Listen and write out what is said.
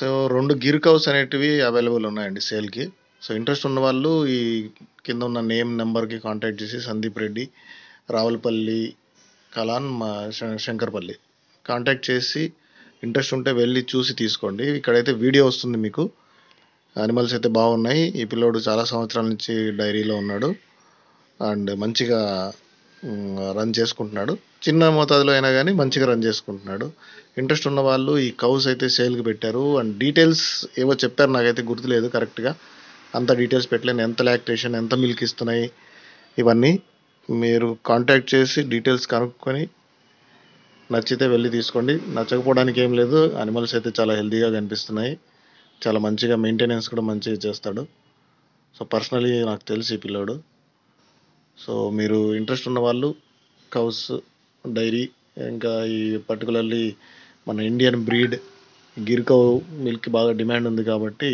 So రెండు Gir cows అనేటివి available ఉన్నాయండి సేల్కి సో ఇంట్రెస్ట్ ఉన్న వాళ్ళు ఈ కింద ఉన్న నేమ్ నెంబర్కి కాంటాక్ట్ చేసి సందీప్ రెడ్డి రావులపల్లి కలాన్ మా శ- శంకర్పల్లి కాంటాక్ట్ చేసి ఇంట్రెస్ట్ ఉంటే వెళ్ళి చూసి తీసుకోండి. ఇక్కడైతే వీడియో వస్తుంది మీకు. అనిమల్స్ అయితే బాగున్నాయి. ఈ పిల్లోడు చాలా సంవత్సరాల నుంచి డైరీలో ఉన్నాడు. అండ్ మంచిగా రన్ చేసుకుంటున్నాడు. చిన్న మోతాదులో అయినా కానీ మంచిగా రన్ చేసుకుంటున్నాడు. ఇంట్రెస్ట్ ఉన్న వాళ్ళు ఈ కౌస్ అయితే సేల్కి పెట్టారు. అండ్ డీటెయిల్స్ ఏవో చెప్పారు నాకైతే గుర్తులేదు కరెక్ట్గా అంత డీటెయిల్స్ పెట్టలేను. ఎంత లాక్టేషన్ ఎంత మిల్క్ ఇస్తున్నాయి ఇవన్నీ మీరు కాంటాక్ట్ చేసి డీటెయిల్స్ కనుక్కొని నచ్చితే వెళ్ళి తీసుకోండి. నచ్చకపోవడానికి ఏం లేదు. అనిమల్స్ అయితే చాలా హెల్తీగా కనిపిస్తున్నాయి. చాలా మంచిగా మెయింటెనెన్స్ కూడా మంచిగా చేస్తాడు. సో పర్సనలీ నాకు తెలిసి ఈ పిల్లోడు. సో మీరు ఇంట్రెస్ట్ ఉన్న వాళ్ళు కౌస్ డైరీ ఇంకా ఈ పర్టికులర్లీ మన Indian breed Gir cow milk బాగా డిమాండ్ ఉంది కాబట్టి